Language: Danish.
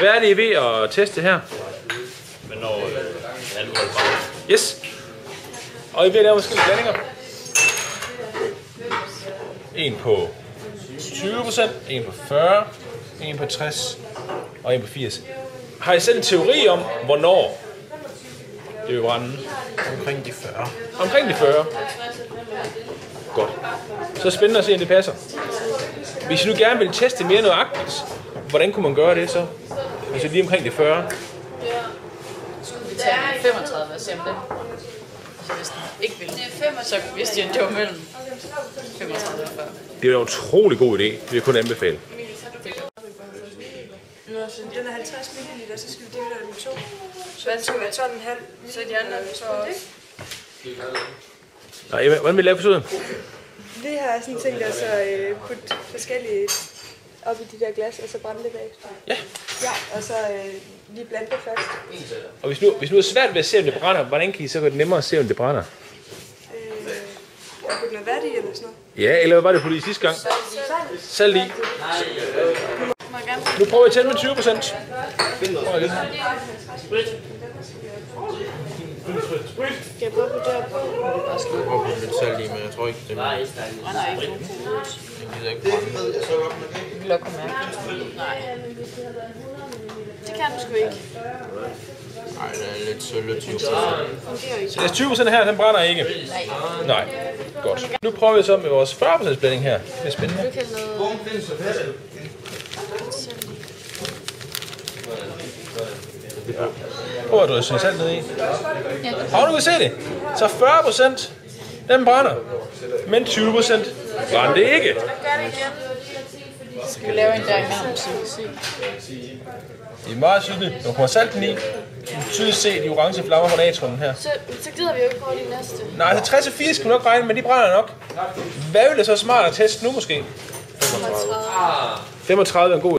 Hvad er det, I ved at teste her? Men når øh, alkohol bare. Yes. Og I ved at lave forskellige blandinger. En på 20%, en på 40, en på 60 og en på 80. Har I selv en teori om, hvornår det vil brænde? Omkring de 40. Omkring de 40. Godt. Så spændende at se, om det passer. Hvis I nu gerne vil teste mere nøjagtigt, hvordan kunne man gøre det så? Altså lige omkring de 40. Vi tager 35 og se om det. Så hvis den ikke vil, så vidste jeg, at det var mellem 35 og 40. Det er en utrolig god idé. Det vil jeg kun anbefale. Nå, så den er 50 ml, så skal vi dele den med to. Så den skal være 12,5. Så de andre så også. Nej, hvordan vil I lave episoden? Vi har sådan tænkt os at øh, putte forskellige op i de der glas, og så brænde det bagefter. Ja. Ja, og så øh, lige blande det først. Og hvis nu, hvis nu er svært ved at se, om det brænder, hvordan kan I så gøre det nemmere at se, om det brænder? Øh, putte noget vand i eller sådan noget. Ja, eller hvad var det på lige sidste gang? Salt i. Må jeg gerne Nu prøver jeg at tænde med 20 procent. Skal jeg prøve at putte det at putte lidt salt i, men jeg tror ikke, det er nogen Jeg gider ikke brænde. Lokkomærke. Nej. Det kan du sgu ikke. Nej, det er lidt sølle 20 Fungerer ikke. Så 20 procent her, den brænder ikke. Nej. Nej, godt. Nu prøver vi så med vores 40 procents blanding her. Det er spændende. Du kan noget... Prøv at drysse salt ned i. Og du kan se det. Så 40 procent, den brænder. Men 20 procent brænder det ikke. Skal vi lave en vi kan se? Det er meget tydeligt. Når du kommer salten i, du kan tydeligt se de orange flammer fra natronen her. Så, så gider vi jo ikke prøve de næste. Nej, altså 60 og 80 kan du nok regne, men de brænder nok. Hvad vil det så smart at teste nu måske? 35 er en god